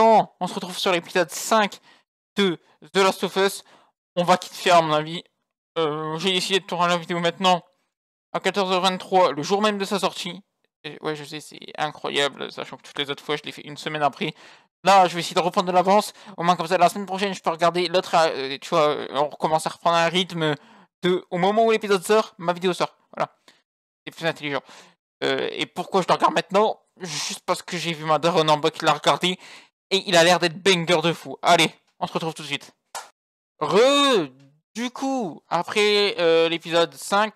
on se retrouve sur l'épisode 5 de The Last of Us. On va quitter faire à mon avis. Euh, j'ai décidé de tourner la vidéo maintenant à 14h23, le jour même de sa sortie. ouais, je sais, c'est incroyable, sachant que toutes les autres fois, je l'ai fait une semaine après. Là, je vais essayer de reprendre de l'avance. Au moins, comme ça, la semaine prochaine, je peux regarder l'autre. Euh, tu vois, on recommence à reprendre un rythme de. Au moment où l'épisode sort, ma vidéo sort. Voilà. C'est plus intelligent. Euh, et pourquoi je le regarde maintenant? Juste parce que j'ai vu ma daronne en bas qui l'a regardé. Et il a l'air d'être banger de fou. Allez, on se retrouve tout de suite. Re Du coup, après euh, l'épisode 5,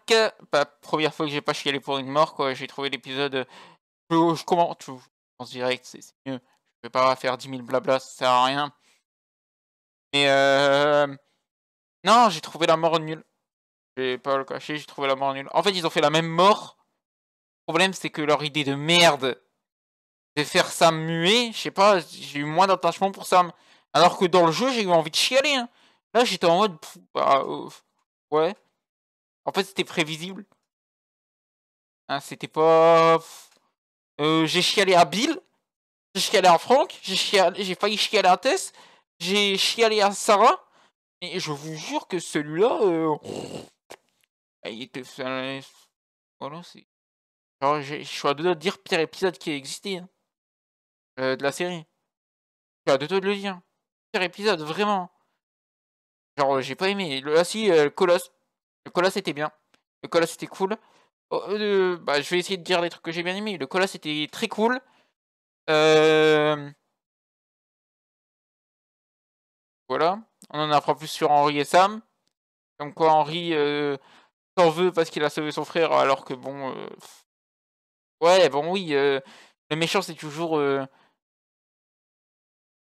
bah, première fois que j'ai pas chialé pour une mort, quoi. J'ai trouvé l'épisode. Je, je commence. Je direct, c'est mieux. Je vais pas faire 10 000 blabla, ça sert à rien. Mais euh... Non, j'ai trouvé la mort nulle. Je pas le cacher, j'ai trouvé la mort nulle. En fait, ils ont fait la même mort. Le problème, c'est que leur idée de merde de faire Sam muet, je sais pas, j'ai eu moins d'attachement pour Sam. Alors que dans le jeu, j'ai eu envie de chialer. Hein. Là, j'étais en mode, bah, euh, ouais. En fait, c'était prévisible. Hein, c'était pas. Euh, j'ai chialé à Bill, j'ai chialé à Franck, j'ai failli chialer à Tess, j'ai chialé à Sarah. Et je vous jure que celui-là, euh... il était. Voilà, c'est. Je suis à deux de dire pire épisode qui a existé. Hein. Euh, de la série. De le dire. Pire épisode, vraiment. Genre, j'ai pas aimé. Le, ah si, euh, le Colosse. Le Colosse était bien. Le Colosse était cool. Oh, euh, bah, je vais essayer de dire les trucs que j'ai bien aimé. Le Colosse était très cool. Euh... Voilà. On en apprend plus sur Henri et Sam. Comme quoi Henri euh, s'en veut parce qu'il a sauvé son frère alors que bon... Euh, ouais, bon oui. le méchant c'est toujours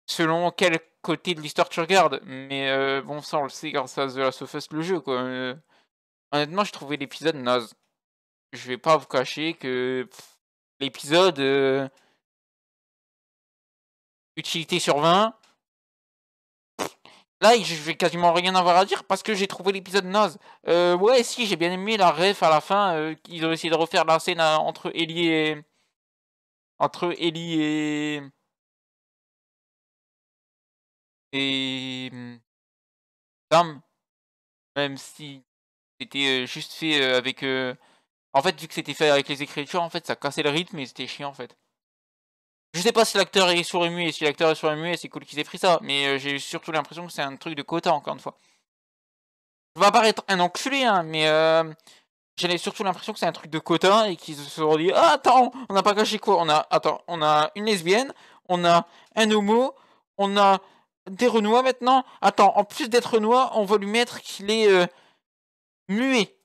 selon quel côté de l'histoire tu regardes. Mais euh, bon, ça, on le sait grâce à The Last of Us, le jeu, quoi. Euh, honnêtement, j'ai trouvé l'épisode naze. Je vais pas vous cacher que l'épisode euh, utilité sur 20. Là, je vais quasiment rien avoir à dire parce que j'ai trouvé l'épisode naze. ouais, si, j'ai bien aimé la ref à la fin. ils ont essayé de refaire la scène entre Ellie et. Entre Ellie et. Et mmh, même si c'était juste fait avec. En fait, vu que c'était fait avec les écritures, en fait, ça cassait le rythme et c'était chiant en fait. Je sais pas si l'acteur est sourd et si l'acteur est sourd et c'est cool qu'ils aient pris ça, mais j'ai surtout l'impression que c'est un truc de quota encore une fois. Je vais apparaître un enculé, hein, mais j'ai surtout l'impression que c'est un truc de quota et qu'ils se sont dit Ah, attends, on n'a pas caché quoi On a, attends, on a une lesbienne, on a un homo, on a des Renois maintenant Attends, en plus d'être Renois, on va lui mettre qu'il est euh, muet.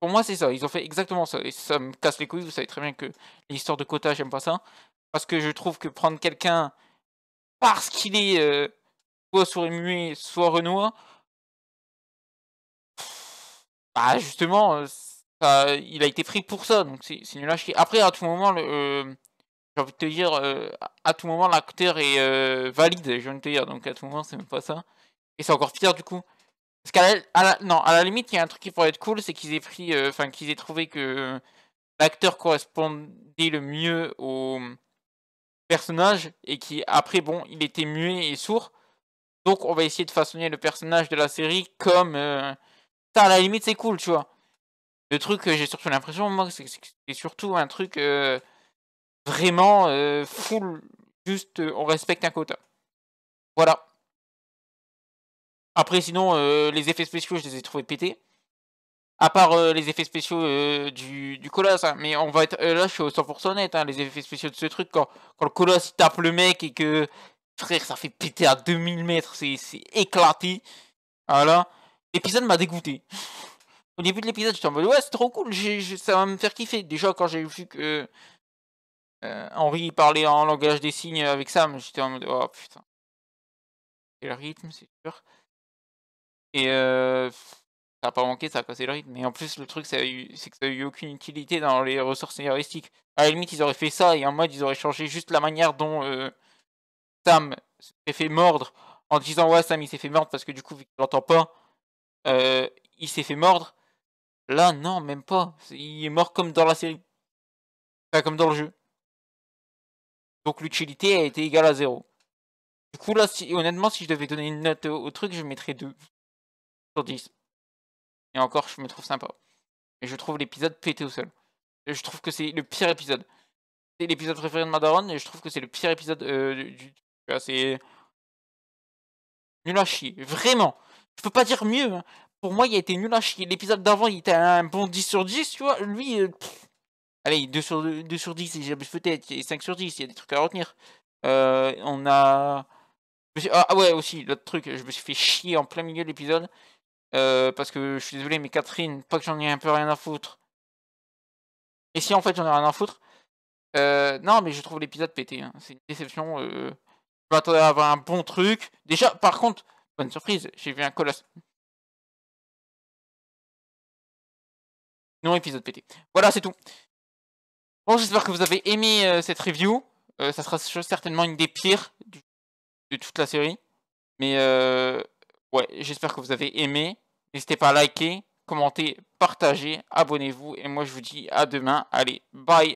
Pour moi, c'est ça. Ils ont fait exactement ça. Et ça me casse les couilles. Vous savez très bien que l'histoire de quota, j'aime pas ça. Parce que je trouve que prendre quelqu'un parce qu'il est euh, soit sourd et muet, soit Renoir, bah justement, euh, il a été pris pour ça. Donc c'est nul à chier. Après, à tout moment, le, j'ai envie te dire, euh, à tout moment, l'acteur est euh, valide, j'ai envie de te dire, donc à tout moment, c'est même pas ça. Et c'est encore pire du coup. Parce qu'à la, limite, il y a un truc qui pourrait être cool, c'est qu'ils aient pris, euh, enfin, qu'ils aient trouvé que l'acteur correspondait le mieux au personnage et qui, après, bon, il était muet et sourd. Donc, on va essayer de façonner le personnage de la série comme. Ça, à la limite, c'est cool, tu vois. Le truc, j'ai surtout l'impression, moi, c'est surtout un truc vraiment euh, full, juste euh, on respecte un quota. Voilà. Après, sinon, euh, les effets spéciaux, je les ai trouvés pétés. À part les effets spéciaux du, du Colosse, hein. mais on va être là, je suis au 100% net, hein, les effets spéciaux de ce truc, quand, quand le Colosse tape le mec et que, frère, ça fait péter à 2000 mètres, c'est éclaté. Voilà. L'épisode m'a dégoûté. Au début de l'épisode, j'étais en mode, ouais, c'est trop cool, ça va me faire kiffer. Déjà, quand j'ai vu que euh, Henri parlait en langage des signes avec Sam, j'étais en mode oh putain. le rythme, c'est sûr. Et euh, ça n'a pas manqué, ça a cassé le rythme. Et en plus, le truc, c'est que ça n'a eu aucune utilité dans les ressources scénaristiques. À la limite, ils auraient fait ça et en mode, ils auraient changé juste la manière dont euh, Sam s'est fait mordre en disant ouais, Sam il s'est fait mordre parce que du coup, vu qu'il l'entend pas, il s'est fait mordre. Là, non, même pas. Il est mort comme dans la série. Enfin, comme dans le jeu. Donc l'utilité a été égale à 0. Du coup, là, si, honnêtement, si je devais donner une note au, truc, je mettrais 2 sur 10. Et encore, je me trouve sympa. Et je trouve l'épisode pété au sol. je trouve que c'est le pire épisode. C'est l'épisode préféré de Madaron, et je trouve que c'est le pire épisode euh, du. C'est. Nul à chier. Vraiment. Je peux pas dire mieux. Hein. Pour moi, il a été nul à chier. L'épisode d'avant, il était un bon 10 sur 10, tu vois. Lui. Euh, allez, 2 sur, 2 sur 10, peut-être. 5 sur 10, il y a des trucs à retenir. Euh, on a. Ah, ah ouais, aussi, l'autre truc, je me suis fait chier en plein milieu de l'épisode. Euh, parce que je suis désolé, mais Catherine, pas que j'en ai un peu rien à foutre. Et si en fait j'en ai rien à foutre. Euh, non, mais je trouve l'épisode pété. Hein. C'est une déception. Euh... Je m'attendais à avoir un bon truc. Déjà, par contre, bonne surprise, j'ai vu un colosse. Non, épisode pété. Voilà, c'est tout. J'espère que vous avez aimé euh, cette review. ça sera certainement une des pires de toute la série. Mais ouais, j'espère que vous avez aimé. N'hésitez pas à liker, commenter, partager, abonnez-vous. Et moi, je vous dis à demain. Allez, bye